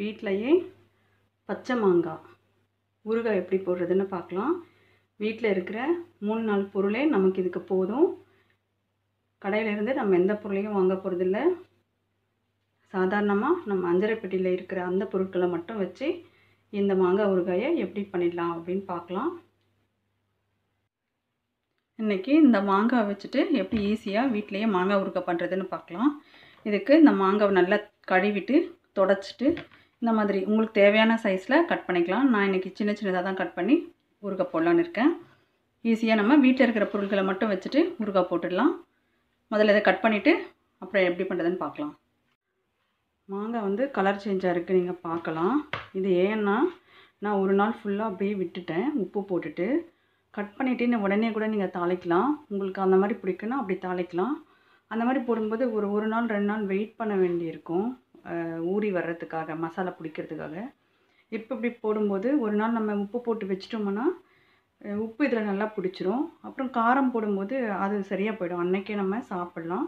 வீட்டிலையே பச்சை மாங்காய் ஊறுகாய் எப்படி போடுறதுன்னு பார்க்கலாம். வீட்டில் இருக்கிற மூணு நாலு பொருளே நமக்கு இதுக்கு போதும். கடையிலேருந்து நம்ம எந்த பொருளையும் வாங்க போகிறதில்ல சாதாரணமாக நம்ம அஞ்சரை பெட்டியில் இருக்கிற அந்த பொருட்களை மட்டும் வச்சு இந்த மாங்காய் ஊறுகாயை எப்படி பண்ணிடலாம் அப்படின்னு பார்க்கலாம். இன்றைக்கி இந்த மாங்காய் வச்சுட்டு எப்படி ஈஸியாக வீட்டிலையே மாங்காய் ஊறுகாய் பண்ணுறதுன்னு பார்க்கலாம். இதுக்கு இந்த மாங்காவை நல்லா கழுவிட்டு தொடச்சிட்டு இந்த மாதிரி உங்களுக்கு தேவையான சைஸில் கட் பண்ணிக்கலாம். நான் இன்றைக்கி சின்ன சின்னதாக தான் கட் பண்ணி ஊறுகாய் போடலான்னு இருக்கேன். ஈஸியாக நம்ம வீட்டில் இருக்கிற பொருட்களை மட்டும் வச்சுட்டு ஊறுகாய் போட்டுடலாம். முதல்ல இதை கட் பண்ணிவிட்டு அப்புறம் எப்படி பண்ணுறதுன்னு பார்க்கலாம். மாங்காய் வந்து கலர் சேஞ்சாக இருக்குது நீங்கள் பார்க்கலாம். இது ஏன்னா நான் ஒரு நாள் ஃபுல்லாக அப்படியே விட்டுட்டேன். உப்பு போட்டுட்டு கட் பண்ணிவிட்டு உடனே கூட நீங்கள் தாளிக்கலாம். உங்களுக்கு அந்த மாதிரி பிடிக்குன்னா அப்படி தாளிக்கலாம். அந்த மாதிரி போடும்போது ஒரு ஒரு நாள் ரெண்டு நாள் வெயிட் பண்ண வேண்டியிருக்கும். ஊறி வர்றதுக்காக மசாலா பிடிக்கிறதுக்காக. இப்போ இப்படி போடும்போது ஒரு நாள் நம்ம உப்பு போட்டு வச்சிட்டோம்னா உப்பு இதில் நல்லா பிடிச்சிரும். அப்புறம் காரம் போடும்போது அது சரியாக போயிடும். அன்னைக்கே நம்ம சாப்பிட்லாம்.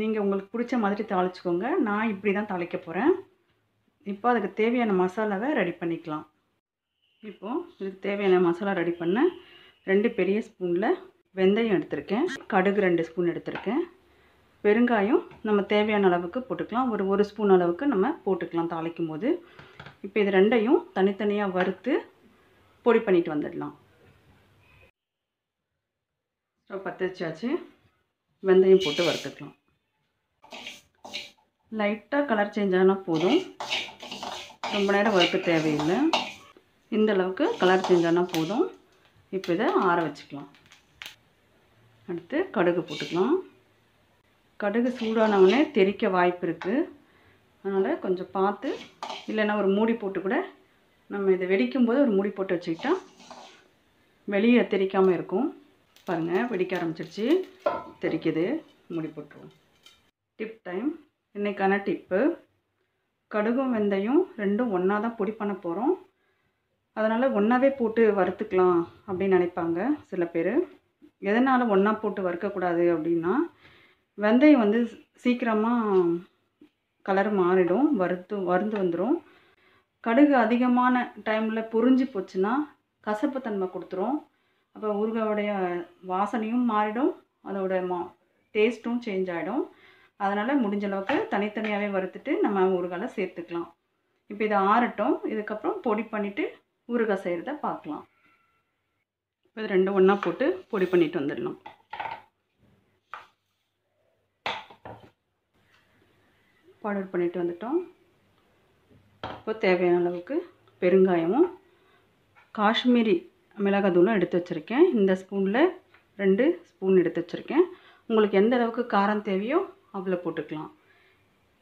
நீங்கள் உங்களுக்கு பிடிச்ச மாதிரி தாளிச்சுக்கோங்க. நான் இப்படி தான் தாளிக்க போகிறேன் இப்போ அதுக்கு தேவையான மசாலாவை ரெடி பண்ணிக்கலாம். இப்போது இதுக்கு தேவையான மசாலா ரெடி பண்ண ரெண்டு பெரிய ஸ்பூனில் வெந்தயம் எடுத்திருக்கேன். கடுகு ரெண்டு ஸ்பூன் எடுத்திருக்கேன். பெருங்காயம் நம்ம தேவையான அளவுக்கு போட்டுக்கலாம். ஒரு ஒரு ஸ்பூன் அளவுக்கு நம்ம போட்டுக்கலாம் தாளிக்கும் போது இப்போ இது ரெண்டையும் தனித்தனியாக வறுத்து பொடி பண்ணிட்டு வந்துடலாம். ஸ்டவ் பற்ற வச்சாச்சு வெந்தயம் போட்டு வறுத்துக்கலாம். லைட்டாக கலர் சேஞ்ச் ஆனால் போதும். ரொம்ப நேரம் வறுக்க தேவையில்லை. இந்த அளவுக்கு கலர் சேஞ்ச் ஆனால் போதும். இப்போ இதை ஆற வச்சுக்கலாம். அடுத்து கடுகு போட்டுக்கலாம். கடுகு சூடானவுடனே தெறிக்க வாய்ப்பு இருக்குது அதனால் கொஞ்சம் பார்த்து இல்லைன்னா ஒரு மூடி போட்டு கூட நம்ம இதை வெடிக்கும் போது ஒரு மூடி போட்டு வச்சுக்கிட்டா வெளியே தெறிக்காமல் இருக்கும். பாருங்கள் வெடிக்க ஆரம்பிச்சிருச்சு. தெறிக்குது மூடி போட்டுருவோம். டிப் டைம் இன்றைக்கான டிப்பு கடுகும் வெந்தயம் ரெண்டும் ஒன்றா தான் பொடி பண்ண போகிறோம் அதனால் ஒன்றாவே போட்டு வறுத்துக்கலாம் அப்படின்னு நினைப்பாங்க சில பேர். எதனால் ஒன்றா போட்டு வறுக்கக்கூடாது அப்படின்னா வெந்தயம் வந்து சீக்கிரமாக கலர் மாறிடும் வறுத்து வறுந்து வந்துடும் கடுகு அதிகமான டைமில் பொரிஞ்சு போச்சுன்னா கசப்பு தன்மை கொடுத்துரும். அப்போ ஊறுகாயோடைய வாசனையும் மாறிடும் அதோட மா டேஸ்ட்டும் சேஞ்ச் ஆகிடும் அதனால் முடிஞ்ச அளவுக்கு தனித்தனியாகவே வறுத்துட்டு நம்ம ஊறுகாயில் சேர்த்துக்கலாம். இப்போ இதை ஆறட்டும் இதுக்கப்புறம் பொடி பண்ணிவிட்டு ஊறுகாய் செய்கிறத பார்க்கலாம். இப்போ இது ரெண்டும் ஒன்றா போட்டு பொடி பண்ணிட்டு வந்துடலாம். பவுடர் பண்ணிட்டு வந்துட்டோம். இப்போ தேவையான அளவுக்கு பெருங்காயமும் காஷ்மீரி மிளகாத்தூளும் எடுத்து வச்சுருக்கேன். இந்த ஸ்பூனில் ரெண்டு ஸ்பூன் எடுத்து வச்சுருக்கேன். உங்களுக்கு எந்த அளவுக்கு காரம் தேவையோ அவ்வளோ போட்டுக்கலாம்.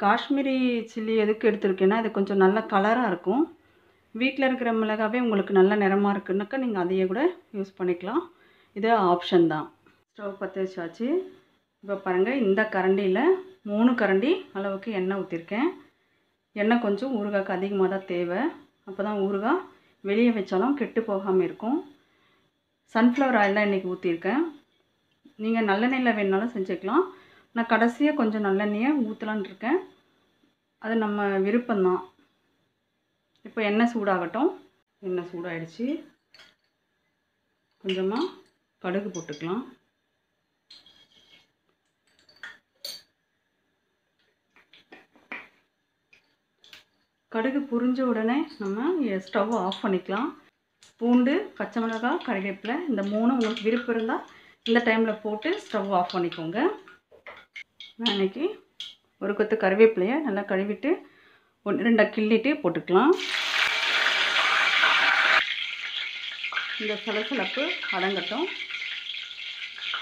காஷ்மீரி சில்லி எதுக்கு எடுத்திருக்கேன்னா இது கொஞ்சம் நல்ல கலராக இருக்கும். வீட்டில் இருக்கிற மிளகாவே உங்களுக்கு நல்ல நிறமாக இருக்குன்னாக்கா நீங்கள் அதையே கூட யூஸ் பண்ணிக்கலாம். இது ஆப்ஷன் தான். ஸ்டவ் பற்ற வச்சாச்சு. இப்போ பாருங்கள் இந்த கரண்டியில் மூணு கரண்டி அளவுக்கு எண்ணெய் ஊற்றிருக்கேன் எண்ணெய் கொஞ்சம் ஊறுகாய்க்கு அதிகமாக தான் தேவை. அப்போ தான் ஊறுகாய் வெளியே வச்சாலும் கெட்டு போகாமல் இருக்கும். சன்ஃப்ளவர் ஆயில் தான் இன்றைக்கி ஊற்றிருக்கேன் நீங்கள் நல்லெண்ணெயில் வேணுனாலும் செஞ்சுக்கலாம். நான் கடைசியாக கொஞ்சம் நல்லெண்ணெயை ஊற்றலான் இருக்கேன். அது நம்ம விருப்பம்தான். இப்போ எண்ணெய் சூடாகட்டும். எண்ணெய் சூடாயிடுச்சு. கொஞ்சமாக கடுகு போட்டுக்கலாம். கடுகு புரிஞ்ச உடனே நம்ம ஸ்டவ் ஆஃப் பண்ணிக்கலாம். பூண்டு பச்சை மிளகாய் கருவேப்பிலை இந்த மூணு உங்களுக்கு விருப்பம் இருந்தால் இந்த டைமில் போட்டு ஸ்டவ் ஆஃப் பண்ணிக்கோங்க. நான் இன்றைக்கி ஒரு கொத்து கருவேப்பிலையை நல்லா கழுவிட்டு ஒன்று ரெண்டாக கிள்ளிட்டு போட்டுக்கலாம். இந்த சலசலப்பு அடங்கட்டும்.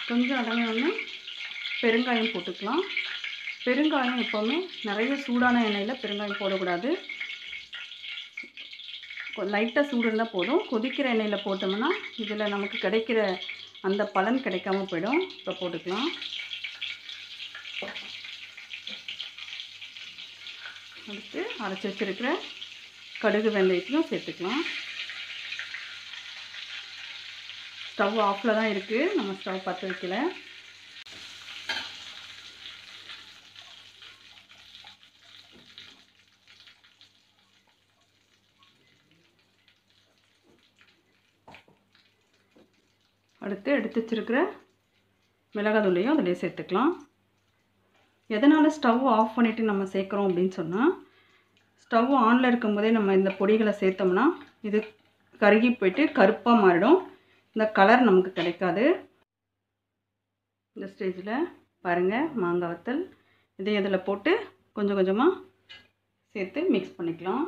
கொஞ்சம் அடங்கினோடனே பெருங்காயம் போட்டுக்கலாம். பெருங்காயம் எப்போவுமே நிறைய சூடான எண்ணெயில் பெருங்காயம் போடக்கூடாது. லைட்டாக சூடு இருந்தால் போதும். கொதிக்கிற எண்ணெயில் போட்டோம்னா இதில் நமக்கு கிடைக்கிற அந்த பலன் கிடைக்காம போயிடும். இப்போ போட்டுக்கலாம். அடுத்து அரைச்சி வச்சுருக்கிற கடுகு வெந்தயத்தையும் சேர்த்துக்கலாம். ஸ்டவ் ஆஃபில் தான் இருக்குது நம்ம ஸ்டவ் பற்ற வைக்கல. அடுத்து எடுத்து வச்சிருக்கிற மிளகாதுள்ளையும் அதிலே சேர்த்துக்கலாம். எதனால் ஸ்டவ் ஆஃப் பண்ணிவிட்டு நம்ம சேர்க்குறோம் அப்படின்னு சொன்னால் ஸ்டவ் ஆனில் இருக்கும் போதே நம்ம இந்த பொடிகளை சேர்த்தோம்னா இது கருகி போயிட்டு கருப்பாக மாறிடும். இந்த கலர் நமக்கு கிடைக்காது. இந்த ஸ்டேஜில் பாருங்கள் மாங்காய் வத்தல் இதை இதில் போட்டு கொஞ்சம் கொஞ்சமாக சேர்த்து மிக்ஸ் பண்ணிக்கலாம்.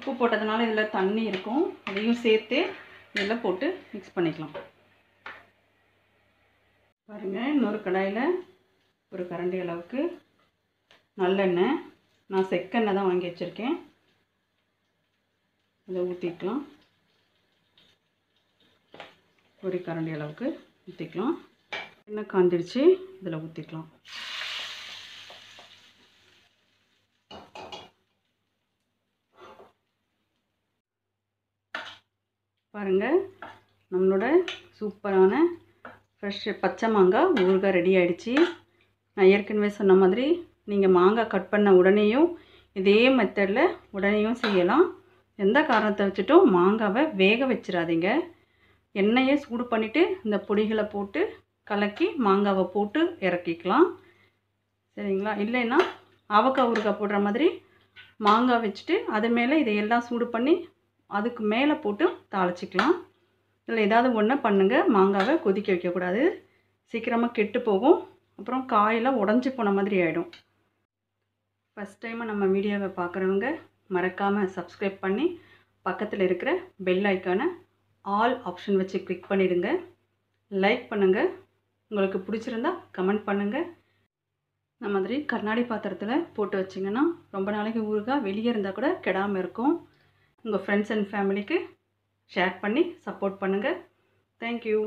உப்பு போட்டதுனால இதில் தண்ணி இருக்கும். அதையும் சேர்த்து இதில் போட்டு மிக்ஸ் பண்ணிக்கலாம். பாருங்கள் இன்னொரு கடாயில் ஒரு கரண்டி அளவுக்கு நல்லெண்ணெய். நான் செக்கெண்ணெய் தான் வாங்கி வச்சுருக்கேன். இதை ஊற்றிக்கலாம் ஒரு கரண்டி அளவுக்கு ஊற்றிக்கலாம் எண்ணெய் காஞ்சிடுச்சு இதில் ஊற்றிக்கலாம் பாருங்கள் நம்மளோட சூப்பரான ஃப்ரெஷ் பச்சை மாங்காய் ஊறுகாய் ரெடி ஆகிடுச்சி நான் ஏற்கனவே சொன்ன மாதிரி நீங்கள் மாங்காய் கட் பண்ண உடனேயும் இதே மெத்தடில் உடனேயும் செய்யலாம். எந்த காரணத்தை வச்சுட்டும் மாங்காவை வேக வச்சிடாதீங்க. எண்ணெயை சூடு பண்ணிவிட்டு இந்த பொடிகளை போட்டு கலக்கி மாங்காவை போட்டு இறக்கிக்கலாம். சரிங்களா? இல்லைன்னா அவக்காய் ஊறுகாய் போடுற மாதிரி மாங்காய் வச்சுட்டு அது மேலே இதையெல்லாம் சூடு பண்ணி அதுக்கு மேலே போட்டு தாளிச்சிக்கலாம். இதில் ஏதாவது ஒன்று பண்ணுங்கள் மாங்காவை கொதிக்க வைக்கக்கூடாது. சீக்கிரமாக கெட்டு போகும். அப்புறம் காயெல்லாம் உடஞ்சி போன மாதிரி ஆகிடும் ஃபஸ்ட் டைமாக நம்ம வீடியோவை பார்க்குறவங்க மறக்காமல் சப்ஸ்கிரைப் பண்ணி பக்கத்தில் இருக்கிற பெல் ஐக்கானை ஆல் ஆப்ஷன் வச்சு கிளிக் பண்ணிவிடுங்க லைக் பண்ணுங்கள் உங்களுக்கு பிடிச்சிருந்தா கமெண்ட் பண்ணுங்கள் இந்த மாதிரி கண்ணாடி பாத்திரத்தில் போட்டு வச்சிங்கன்னா ரொம்ப நாளைக்கு ஊறுகாய் வெளியே இருந்தால் கூட கெடாமல் இருக்கும். உங்கள் ஃப்ரெண்ட்ஸ் அண்ட் ஃபேமிலிக்கு ஷேர் பண்ணி சப்போர்ட் பண்ணுங்கள் தேங்க்யூ